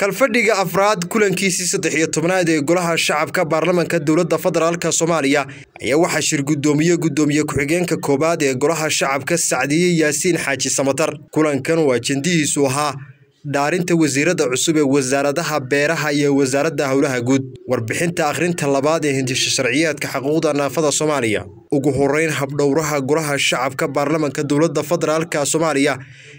kalfadhiga afraad kulankiisii saddex iyo tobnaad ee golaha shacabka baarlamanka dowladda federaalk soomaaliya ayaa waxaa shir guddoomiye guddoomiye ku-xigeenka koowaad ee golaha shacabka sacdiye yaasiin xaaji samatar. Kulankan oo ajendihiisu ahaa dhaarinta wasiirada cusub ee wasaaradaha beeraha iyo wasaaradda howlaha guud. Warbixinta akhrinta labaad ee hindisha sharciyeedka xuquuqda naafada soomaaliya ugu horeyn habdhowraha golaha shacabka baarlamanka dowladda federaalka soomaaliya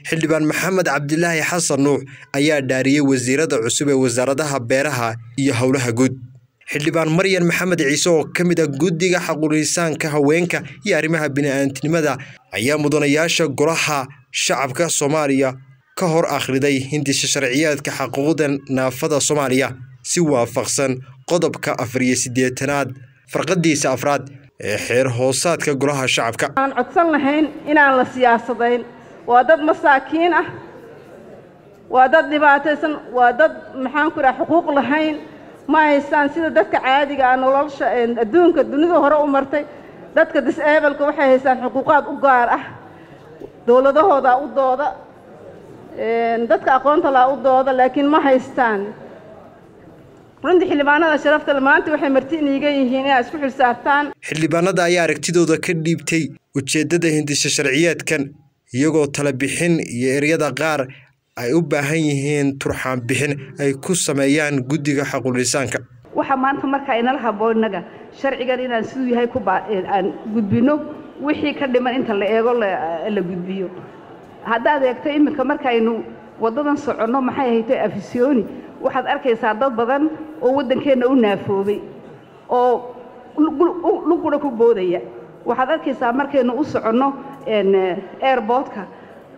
xildhibaan maxamed cabdilaahi xasan nuux ayaa dhaariyey wasiirada cusub ee wasaaradaha beeraha iyo howlaha guud. Xildhibaan maryan maxamed ciise oo ka mid ah guddiga xaquulisaanka haweenka iyo arrimaha bini'aadamnimada ayaa mudanayaasha golaha shacabka soomaaliya ka hor akhriday hindisha sharciyeedka xuquuqda naafada soomaaliya si waafaqsan qodobka afar iyo siddeetanaad farqadiisa afraad ee xeer hoosaadka golaha shacabka. Aan codsan lahayn inaan la siyaasadayn waa dad masaakiin ah. Waa dad dhibaataysan. Waa dad maxaan ku idhaha xuquuq lahayn. Ma haystaan sida dadka caadiga ah nolosha adduunka dunida hore u martay. Dadka disableka waxay haystaan xuquuqaad u gaar ah. Dowladahooda u dooda. Dadka aqoonta laa u dooda laakiin ma haystaan runtii xildhibaanada sharafta maanta waxay marti iniiga yihiin inaad isku xilsaartaan xildhibaanada ayaa aragtidooda ka dhiibtay ujeeddada hindisha sharciyeedkan iyagoo tala bixin iyo eryada qaar ay u baahan yihiin turxaan bixin ay ku sameeyaan guddiga xaquulisaanka waxaa maanta markaa inala haboo innaga sharcigan inaan siduu yahay aan gudbinno wixii ka dhiman inta la eego la gudbiyo. Haddaad eegto iminka markaynu waddadan soconno maxay hayto afisyooni waxaad arkaysaa dad badan oo waddankeenna u naafoobay oo luguna ku boodaya. Waxaad arkaysaa markaynu u soconno airboodka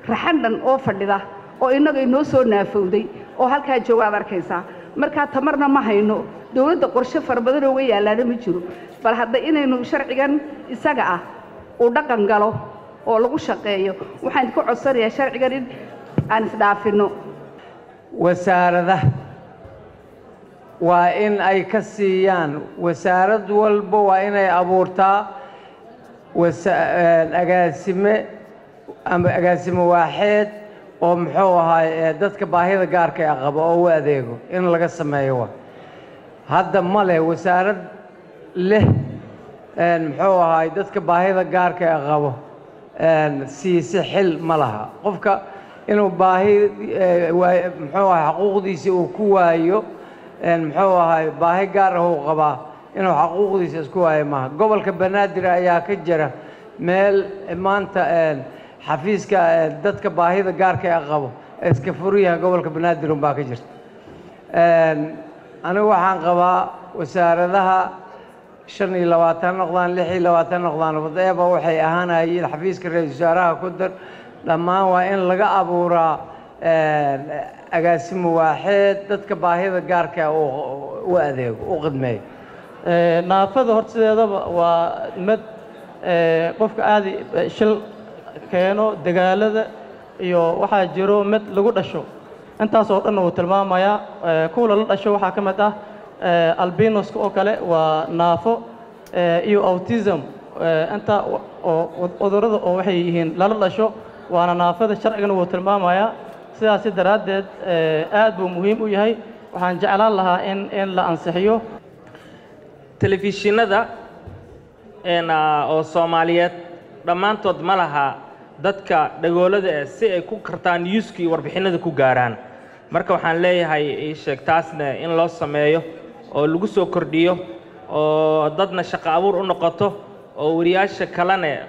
raxandhan oo fadhida oo innaga inoo soo naafowday oo halkaa jooga aad arkaysaa. Markaa tamarna ma hayno dowladda qorshe fara ooga yaallaana ma jiro. Bal hadda inaynu sharcigan isaga ah uu dhaqan galo oo lagu shaqeeyo waxaan ku codsanayaa sharcigan in aan isdhaafinno wasaaradaha waa in ay ka siiyaan. Wasaarad walba waa inay abuurtaa agaasime ama agaasime waaxeed oo muxuu ahaay dadka baahida gaarka ee qabo oo u adeego in laga sameeyo wa. Hadda ma leh wasaarad leh muxuu ahaay dadka baahida gaarka ee qabo siise xil ma laha. Qofka inuu baahi muxuu ahay xaquuqdiisa uu ku waayo muxuu ahay baahi gaar ah uu qabaa inuu xaquuqdiisa isku waayo maaha gobolka banaadir ayaa ka jira meel maanta xafiiska dadka baahida gaarka ee qabo iska furyaha gobolka banaadir unbaa ka jirta. Anigu waxaan qabaa wasaaradaha shan iyo labaatan noqdaan lix iyo labaatan noqdaan. Wadaeba waxay ahaanayeen xafiiska ra'isul wasaaraha ku dar dhammaan waa in laga abuuraa agaasimo waaxeed dadka baahida gaarka u adeego u qidmeeyo naafada horta sideedaba waa mid qofka aadi shil keeno dagaalada iyo waxaa jiro mid lagu dhasho. Intaas oo dhan uu tilmaamayaa kuwa lala dhasho waxaa ka mid ah albinoska oo kale waa naafo iyo autism. Inta cudurrada oo waxay yihiin lala dhasho waana naafada sharcigana wuu tilmaamayaa sidaasi daraaddeed aad buu muhiim u yahay. Waxaan jeclaan lahaa in in la ansixiyo. Telefishinada oo soomaaliyeed dhammaantood ma laha dadka dhagoolada eh si ay ku kartaan iyo warbixinada ku gaaraan. Marka waxaan leeyahay iisheeg taasna in loo sameeyo oo lagu soo kordhiyo oo dadna shaqo abuur u noqoto oo wariyaasha kalene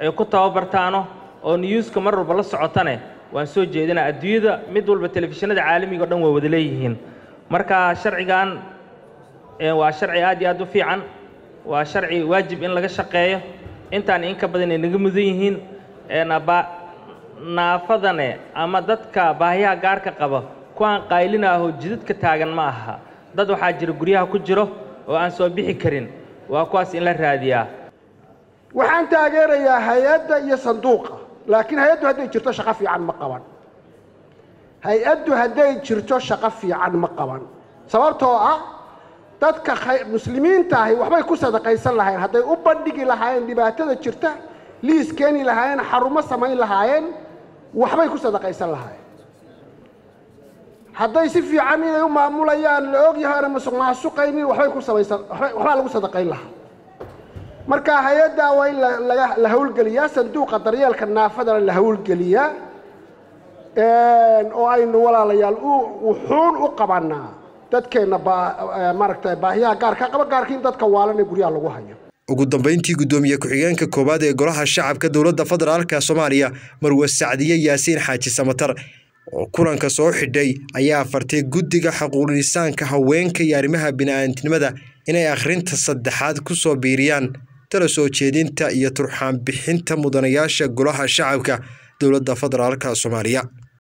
ay ku tababartaano oo newska mar walba la socotane waan soo jeedinaa adduunyada mid walba telefishinada caalamiga o dhan waa wada leeyihiin. Marka sharcigan waa sharci aad iyo aad u fiican waa sharci waajib in laga shaqeeyo. Intaan in ka badan ay naga mudan yihiin naafadane ama dadka baahiyaha gaarka qaba kuwaan qaylinaahoo jidadka taagan ma aha. Dad waxaa jira guryaha ku jiro oo aan soo bixi karin. Waa kuwaas in la raadiyaa. Waxaan taageerayaa hay'adda iyo sanduuqa laakiin hay'addu hadday jirto shaqo fiican ma qaban. Hay'addu hadday jirto shaqo fiican ma qaban. Sababtoo ah dadka muslimiinta ahi waxbay ku sadaqaysan lahayn hadday u bandhigi lahaayeen dhibaatada jirta liis keeni lahaayeen xarumo samayn lahaayeen waxbay ku sadaqaysan lahaayeen. Hadday si fiican inay u maamulayaan la ogyahay ana masuq maasuqaynin waxbay ku samaysan waxbaa lagu sadaqayn lahaa marka hay'adda waa in la hawlgeliyaa sanduuqa daryeelka naafadana la hawlgeliyaa oo aynu walaalayaal wuxuun u qabanaa dadkeenna maaragtay baahiyaha gaarka qaba gaarkiin dadka waalan ee guryaha lagu hayo. Ugu dambeyntii guddoomiye ku-xigeenka koowaad ee golaha shacabka dowladda federaalka soomaaliya marwe sacdiye yaasiin xaaji samatar oo kulanka soo xidhay ayaa fartay guddiga xuquuqlisaanka haweenka iyo arrimaha bini'aadantinimada inay akhrinta saddexaad ku soo biiriyaan tala soo jeedinta iyo turxaan bixinta mudanayaasha golaha shacabka dowladda federaalka soomaaliya